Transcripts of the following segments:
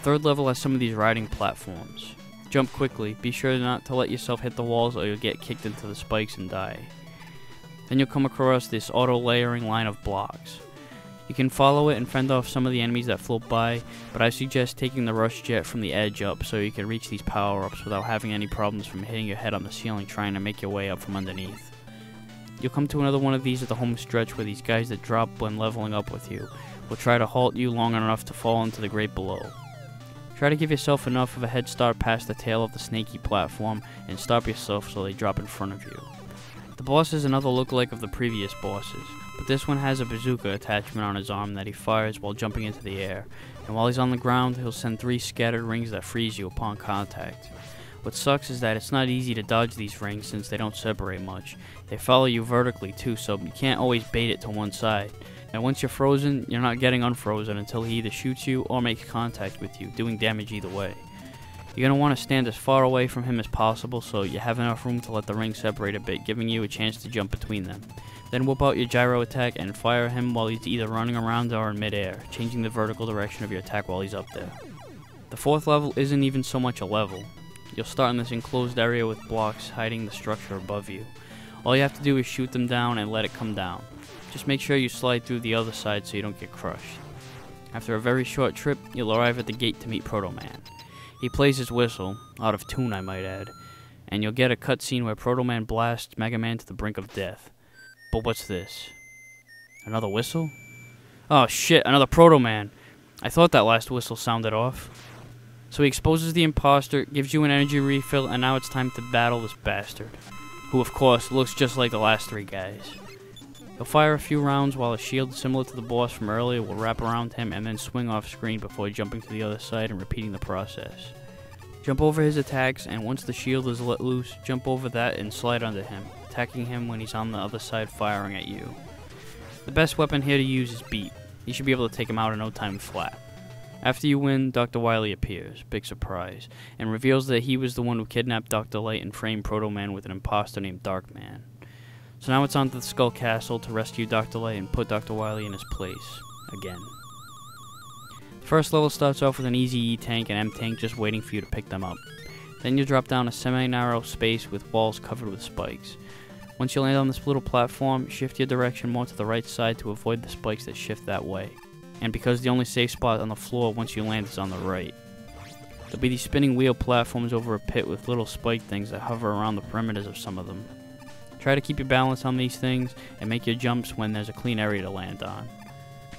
The third level has some of these riding platforms. Jump quickly, be sure not to let yourself hit the walls or you'll get kicked into the spikes and die. Then you'll come across this auto layering line of blocks. You can follow it and fend off some of the enemies that float by, but I suggest taking the rush jet from the edge up so you can reach these power ups without having any problems from hitting your head on the ceiling trying to make your way up from underneath. You'll come to another one of these at the home stretch where these guys that drop when leveling up with you will try to halt you long enough to fall into the grate below. Try to give yourself enough of a head start past the tail of the snaky platform and stop yourself so they drop in front of you. The boss is another lookalike of the previous bosses, but this one has a bazooka attachment on his arm that he fires while jumping into the air, and while he's on the ground, he'll send three scattered rings that freeze you upon contact. What sucks is that it's not easy to dodge these rings since they don't separate much. They follow you vertically too, so you can't always bait it to one side. And once you're frozen, you're not getting unfrozen until he either shoots you or makes contact with you, doing damage either way. You're going to want to stand as far away from him as possible so you have enough room to let the rings separate a bit, giving you a chance to jump between them. Then whip out your gyro attack and fire him while he's either running around or in midair, changing the vertical direction of your attack while he's up there. The fourth level isn't even so much a level. You'll start in this enclosed area with blocks hiding the structure above you. All you have to do is shoot them down and let it come down. Just make sure you slide through the other side so you don't get crushed. After a very short trip, you'll arrive at the gate to meet Proto Man. He plays his whistle, out of tune I might add, and you'll get a cutscene where Proto Man blasts Mega Man to the brink of death. But what's this? Another whistle? Oh shit, another Proto Man. I thought that last whistle sounded off. So he exposes the imposter, gives you an energy refill, and now it's time to battle this bastard. Who, of course, looks just like the last three guys. He'll fire a few rounds while a shield similar to the boss from earlier will wrap around him and then swing off screen before jumping to the other side and repeating the process. Jump over his attacks, and once the shield is let loose, jump over that and slide under him, attacking him when he's on the other side firing at you. The best weapon here to use is Beat. You should be able to take him out in no time flat. After you win, Dr. Wily appears, big surprise, and reveals that he was the one who kidnapped Dr. Light and framed Proto Man with an imposter named Darkman. So now it's on to the Skull Castle to rescue Dr. Light and put Dr. Wily in his place. Again. The first level starts off with an easy E tank and M tank just waiting for you to pick them up. Then you drop down a semi narrow space with walls covered with spikes. Once you land on this little platform, shift your direction more to the right side to avoid the spikes that shift that way. And because the only safe spot on the floor once you land is on the right. There'll be these spinning wheel platforms over a pit with little spike things that hover around the perimeters of some of them. Try to keep your balance on these things and make your jumps when there's a clean area to land on.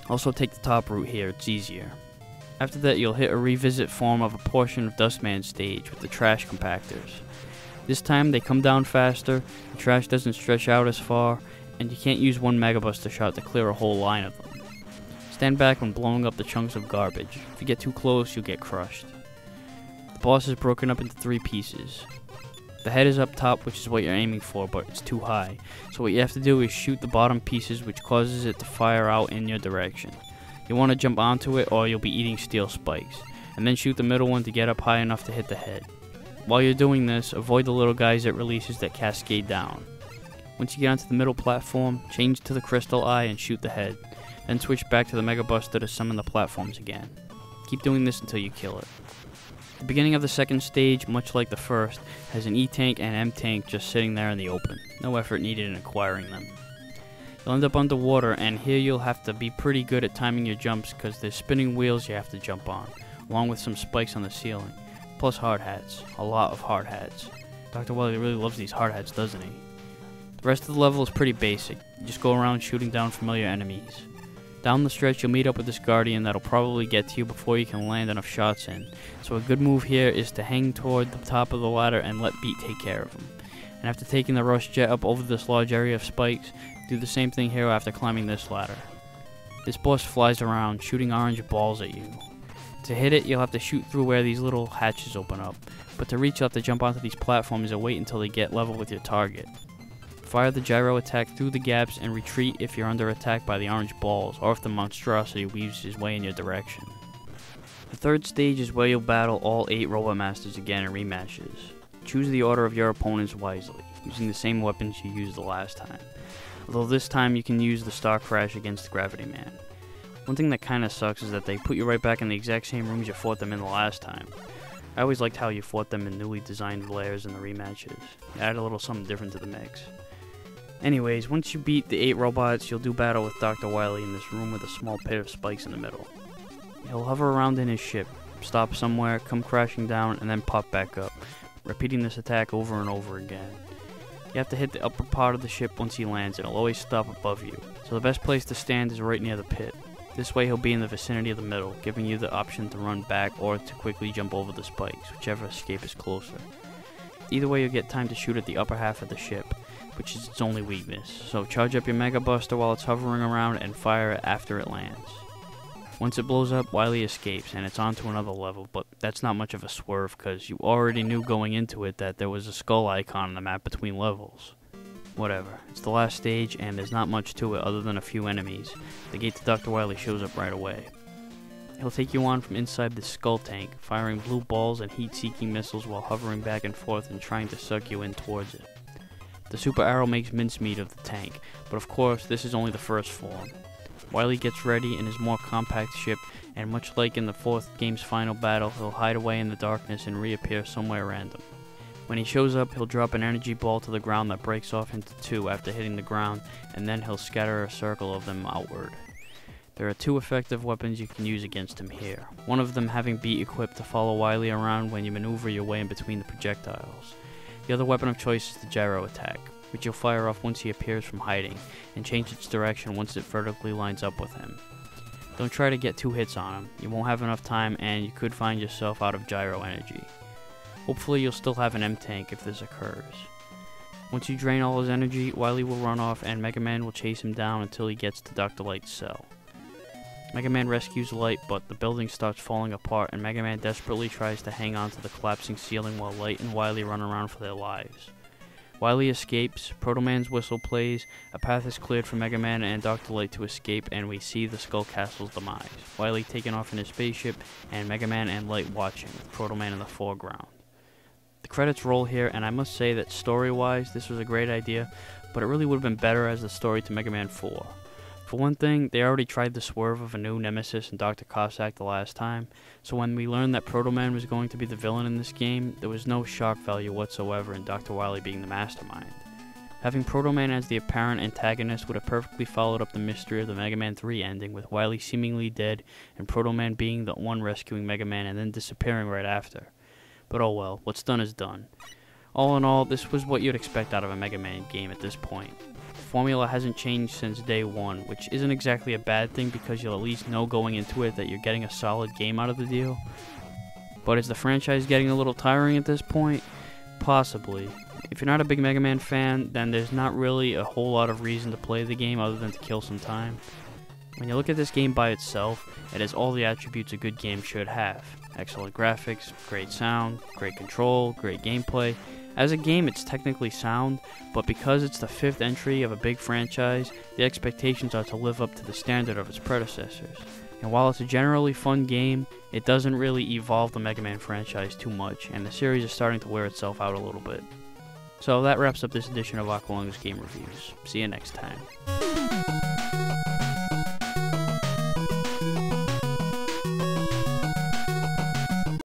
Also take the top route here, it's easier. After that you'll hit a revisit form of a portion of Dustman's stage with the trash compactors. This time they come down faster, the trash doesn't stretch out as far, and you can't use one Mega Buster shot to clear a whole line of them. Stand back when blowing up the chunks of garbage. If you get too close, you'll get crushed. The boss is broken up into three pieces. The head is up top, which is what you're aiming for, but it's too high. So what you have to do is shoot the bottom pieces, which causes it to fire out in your direction. You want to jump onto it, or you'll be eating steel spikes. And then shoot the middle one to get up high enough to hit the head. While you're doing this, avoid the little guys it releases that cascade down. Once you get onto the middle platform, change to the crystal eye and shoot the head. Then switch back to the Mega Buster to summon the platforms again. Keep doing this until you kill it. The beginning of the second stage, much like the first, has an E-Tank and M-Tank just sitting there in the open. No effort needed in acquiring them. You'll end up underwater, and here you'll have to be pretty good at timing your jumps because there's spinning wheels you have to jump on, along with some spikes on the ceiling, plus hard hats. A lot of hard hats. Dr. Wily really loves these hard hats, doesn't he? The rest of the level is pretty basic. You just go around shooting down familiar enemies. Down the stretch, you'll meet up with this Guardian that'll probably get to you before you can land enough shots in. So a good move here is to hang toward the top of the ladder and let Beat take care of him. And after taking the rush jet up over this large area of spikes, do the same thing here after climbing this ladder. This boss flies around, shooting orange balls at you. To hit it, you'll have to shoot through where these little hatches open up, but to reach, you'll have to jump onto these platforms and wait until they get level with your target. Fire the gyro attack through the gaps and retreat if you're under attack by the orange balls or if the monstrosity weaves his way in your direction. The third stage is where you'll battle all 8 Robot Masters again in rematches. Choose the order of your opponents wisely, using the same weapons you used the last time. Although this time you can use the Star Crash against Gravity Man. One thing that kinda sucks is that they put you right back in the exact same rooms you fought them in the last time. I always liked how you fought them in newly designed layers in the rematches. Add a little something different to the mix. Anyways, once you beat the 8 robots, you'll do battle with Dr. Wily in this room with a small pit of spikes in the middle. He'll hover around in his ship, stop somewhere, come crashing down, and then pop back up, repeating this attack over and over again. You have to hit the upper part of the ship once he lands, and he'll always stop above you. So the best place to stand is right near the pit. This way he'll be in the vicinity of the middle, giving you the option to run back or to quickly jump over the spikes, whichever escape is closer. Either way you'll get time to shoot at the upper half of the ship, which is its only weakness, so charge up your Mega Buster while it's hovering around and fire it after it lands. Once it blows up, Wily escapes, and it's on to another level, but that's not much of a swerve, because you already knew going into it that there was a skull icon on the map between levels. Whatever, it's the last stage, and there's not much to it other than a few enemies. The gate to Dr. Wily shows up right away. He'll take you on from inside the skull tank, firing blue balls and heat-seeking missiles while hovering back and forth and trying to suck you in towards it. The super arrow makes mincemeat of the tank, but of course this is only the first form. Wily gets ready in his more compact ship, and much like in the fourth game's final battle, he'll hide away in the darkness and reappear somewhere random. When he shows up, he'll drop an energy ball to the ground that breaks off into two after hitting the ground, and then he'll scatter a circle of them outward. There are two effective weapons you can use against him here, one of them having Beat equipped to follow Wily around when you maneuver your way in between the projectiles. The other weapon of choice is the gyro attack, which you'll fire off once he appears from hiding, and change its direction once it vertically lines up with him. Don't try to get two hits on him, you won't have enough time and you could find yourself out of gyro energy. Hopefully you'll still have an M-Tank if this occurs. Once you drain all his energy, Wily will run off and Mega Man will chase him down until he gets to Dr. Light's cell. Mega Man rescues Light, but the building starts falling apart and Mega Man desperately tries to hang on to the collapsing ceiling while Light and Wily run around for their lives. Wily escapes, Proto Man's whistle plays, a path is cleared for Mega Man and Dr. Light to escape, and we see the Skull Castle's demise. Wily taken off in his spaceship, and Mega Man and Light watching, with Proto Man in the foreground. The credits roll here, and I must say that story-wise, this was a great idea, but it really would have been better as the story to Mega Man 4. For one thing, they already tried the swerve of a new nemesis in Dr. Cossack the last time, so when we learned that Proto Man was going to be the villain in this game, there was no shock value whatsoever in Dr. Wily being the mastermind. Having Proto Man as the apparent antagonist would have perfectly followed up the mystery of the Mega Man 3 ending, with Wily seemingly dead and Proto Man being the one rescuing Mega Man and then disappearing right after. But oh well, what's done is done. All in all, this was what you'd expect out of a Mega Man game at this point formula hasn't changed since day one, which isn't exactly a bad thing because you'll at least know going into it that you're getting a solid game out of the deal. But is the franchise getting a little tiring at this point? Possibly. If you're not a big Mega Man fan, then there's not really a whole lot of reason to play the game other than to kill some time. When you look at this game by itself, it has all the attributes a good game should have. Excellent graphics, great sound, great control, great gameplay, as a game, it's technically sound, but because it's the fifth entry of a big franchise, the expectations are to live up to the standard of its predecessors. And while it's a generally fun game, it doesn't really evolve the Mega Man franchise too much, and the series is starting to wear itself out a little bit. So that wraps up this edition of Aqualung's Game Reviews. See you next time.